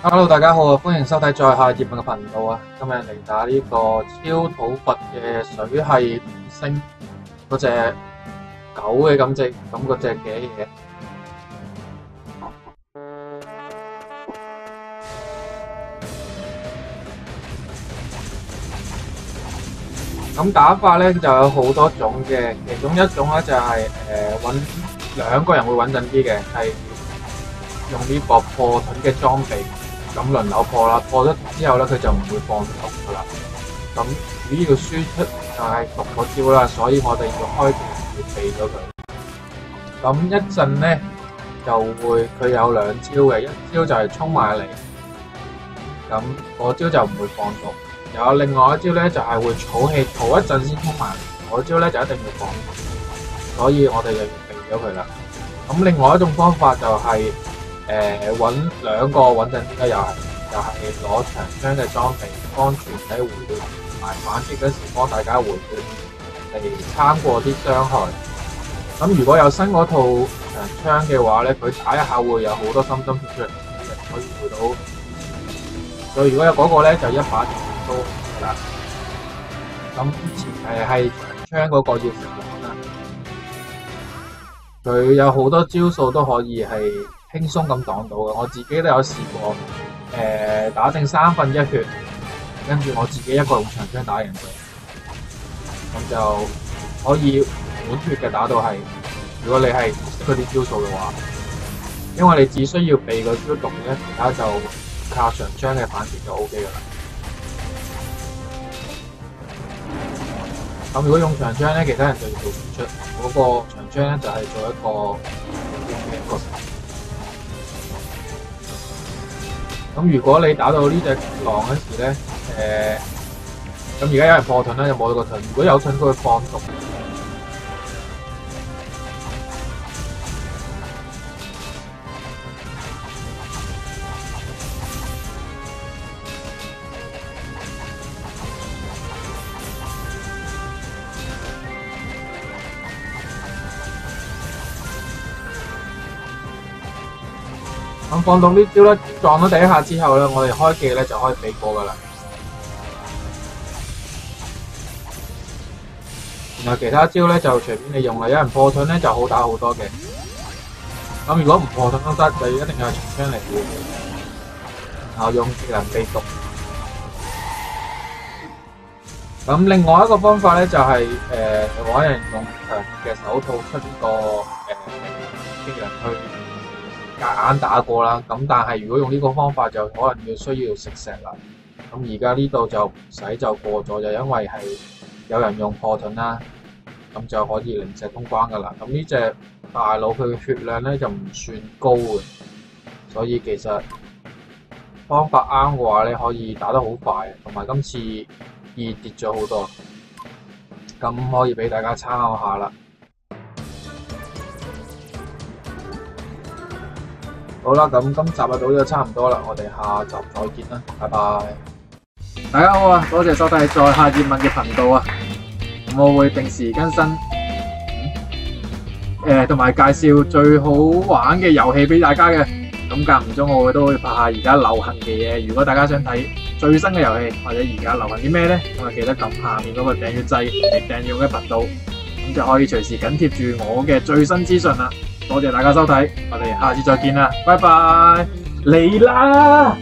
Hello，大家好啊！歡迎收睇在下葉問嘅頻道啊！今日嚟打呢個超土佛嘅水系五星嗰隻狗嘅咁隻咁嗰隻嘅嘢。咁打法咧就有好多種嘅，其中一種咧就係誒揾兩個人會穩陣啲嘅，係用呢個破盾嘅裝備。咁輪流破啦，破咗之後咧，佢就唔會放毒噶啦。咁主要輸出就係毒嗰招啦，所以我哋要開條要避咗佢。咁一陣咧就會佢有兩招嘅，一招就係衝埋嚟，咁嗰招就唔會放毒。有另外一招咧就係會儲氣，儲一陣先衝埋嚟，嗰招咧就一定要放毒。所以我哋就要避咗佢啦。咁另外一種方法就係、诶揾两个稳阵啲嘅，又系又系攞长枪嘅装备，帮全体回血同埋反击嗰時幫大家回血嚟撐過啲伤害。咁如果有新嗰套长枪嘅话咧，佢打一下会有好多心心血出嚟，可以回到。所以如果有嗰個咧，就一把電都得啦。咁前誒係長槍嗰個要食完啦，佢有好多招数都可以系。輕鬆咁挡到嘅，我自己都有試過，誒、呃、打剩三分一血，跟住我自己一個用長槍打贏佢，咁就可以滿血嘅打到係。如果你係識嗰啲招數嘅話，因為你只需要避個招毒咧，其他就靠長槍嘅反擊就 O K 噶啦。咁如果用長槍咧，其他人就要做輸出，嗰、那個長槍咧就係做一個嘅一個。咁如果你打到呢只狼嗰时咧，誒，咁而家有人破盾啦，就冇咗個盾。如果有盾，佢会放毒。咁放到呢招咧，撞到第一下之後咧，我哋開技咧就可以避過噶啦。然后其他招咧就隨便你用啦，有人破盾咧就好打好多嘅。咁如果唔破盾都得，就一定要長槍嚟護。然後用技能避毒。咁另外一個方法咧就係、是、誒，揾、呃、人用長嘅手套出呢、這個誒技能去。夾硬打過啦，咁但係如果用呢個方法就可能要需要食石啦。咁而家呢度就唔使就過咗，就因為係有人用破盾啦，咁就可以零石通關噶啦。咁呢隻大佬佢嘅血量咧就唔算高嘅，所以其實方法啱嘅話咧可以打得好快，同埋今次易跌咗好多，咁可以俾大家參考下啦。好啦，咁今集啊到呢度差唔多啦，我哋下集再見啦，拜拜！大家好啊，多謝收睇在下葉問嘅頻道啊，我會定时更新，诶、同、埋介紹最好玩嘅遊戲俾大家嘅，咁間唔中我會都會拍下而家流行嘅嘢，如果大家想睇最新嘅遊戲或者而家流行啲咩咧，咁啊記得撳下面嗰個訂閱掣嚟訂閱我嘅頻道，就可以隨時緊貼住我嘅最新資訊啦。多謝大家收睇，我哋下次再見啦，拜拜，嚟啦！